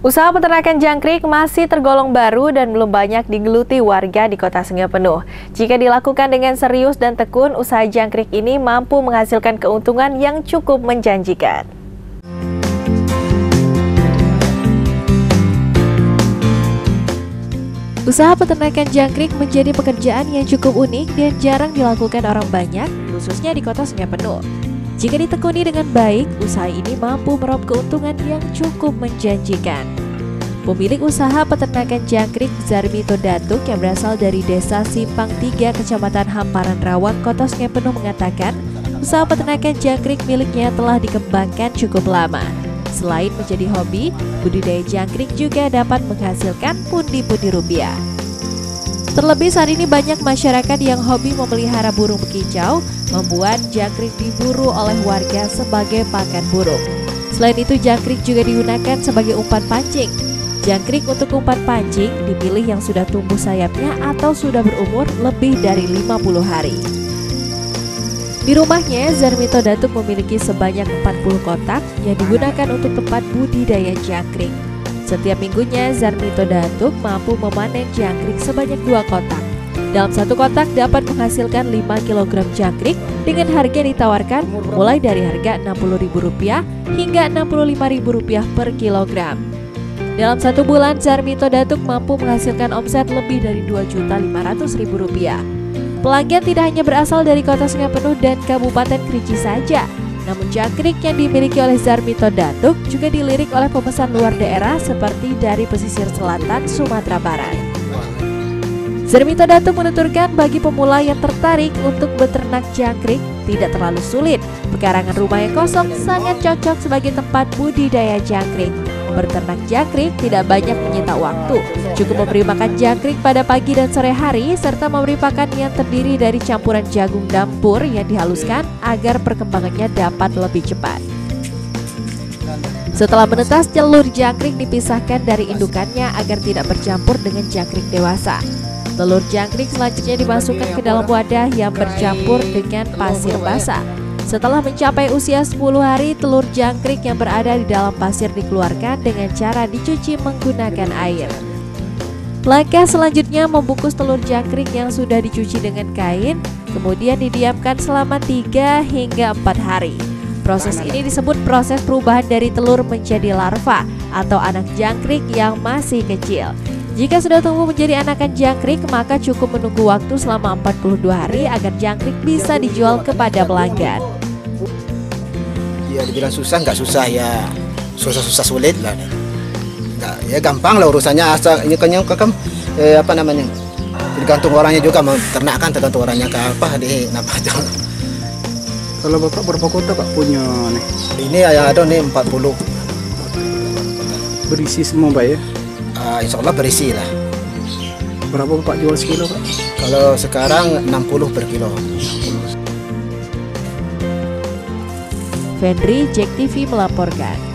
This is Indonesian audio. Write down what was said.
Usaha peternakan jangkrik masih tergolong baru dan belum banyak digeluti warga di kota Sungai Penuh. Jika dilakukan dengan serius dan tekun, usaha jangkrik ini mampu menghasilkan keuntungan yang cukup menjanjikan. Usaha peternakan jangkrik menjadi pekerjaan yang cukup unik dan jarang dilakukan orang banyak, khususnya di kota Sungai Penuh. Jika ditekuni dengan baik, usaha ini mampu meraup keuntungan yang cukup menjanjikan. Pemilik usaha peternakan jangkrik Zarmito Datuk yang berasal dari desa Simpang 3, Kecamatan Hamparan Rawang, Kota Sungai Penuh mengatakan, usaha peternakan jangkrik miliknya telah dikembangkan cukup lama. Selain menjadi hobi, budidaya jangkrik juga dapat menghasilkan pundi-pundi rupiah. Terlebih saat ini banyak masyarakat yang hobi memelihara burung bekicau, membuat jangkrik diburu oleh warga sebagai pakan burung. Selain itu, jangkrik juga digunakan sebagai umpan pancing. Jangkrik untuk umpan pancing dipilih yang sudah tumbuh sayapnya atau sudah berumur lebih dari 50 hari. Di rumahnya, Zarmito Datuk memiliki sebanyak 40 kotak yang digunakan untuk tempat budidaya jangkrik. Setiap minggunya, Zarmito Datuk mampu memanen jangkrik sebanyak dua kotak. Dalam satu kotak dapat menghasilkan 5 kg jangkrik dengan harga ditawarkan mulai dari harga Rp60.000 hingga Rp65.000 per kilogram. Dalam satu bulan, Zarmito Datuk mampu menghasilkan omset lebih dari Rp2.500.000. Pelanggan tidak hanya berasal dari kota Sungai Penuh dan Kabupaten Kerinci saja, namun jangkrik yang dimiliki oleh Zarmito Datuk juga dilirik oleh pemesan luar daerah seperti dari pesisir selatan Sumatera Barat. Zarmito Datuk menuturkan bagi pemula yang tertarik untuk beternak jangkrik tidak terlalu sulit. Pekarangan rumah yang kosong sangat cocok sebagai tempat budidaya jangkrik. Berternak jangkrik tidak banyak menyita waktu. Cukup memberi makan jangkrik pada pagi dan sore hari serta memberi pakan yang terdiri dari campuran jagung dampur yang dihaluskan agar perkembangannya dapat lebih cepat. Setelah menetas, telur jangkrik dipisahkan dari indukannya agar tidak bercampur dengan jangkrik dewasa. Telur jangkrik selanjutnya dimasukkan ke dalam wadah yang bercampur dengan pasir basah. Setelah mencapai usia 10 hari, telur jangkrik yang berada di dalam pasir dikeluarkan dengan cara dicuci menggunakan air. Langkah selanjutnya membungkus telur jangkrik yang sudah dicuci dengan kain, kemudian didiamkan selama 3 hingga 4 hari. Proses ini disebut proses perubahan dari telur menjadi larva atau anak jangkrik yang masih kecil. Jika sudah tumbuh menjadi anakan jangkrik, maka cukup menunggu waktu selama 42 hari agar jangkrik bisa dijual kepada pelanggan. Ya dibilang susah nggak susah ya, susah-susah sulit lah. Nggak, ya gampang lah urusannya asal ini kan yang kan eh, apa namanya tergantung orangnya juga mau ternak kan tergantung orangnya ke apa di apa itu. Kalau bapak berapa kota pak punya nih? Ini yang ada nih 40 Berisi semua pak ya? Uh, insya Allah berisi lah. Berapa Pak jual sekilo Pak? Kalau sekarang 60 per kilo. Fendri, Jack TV melaporkan.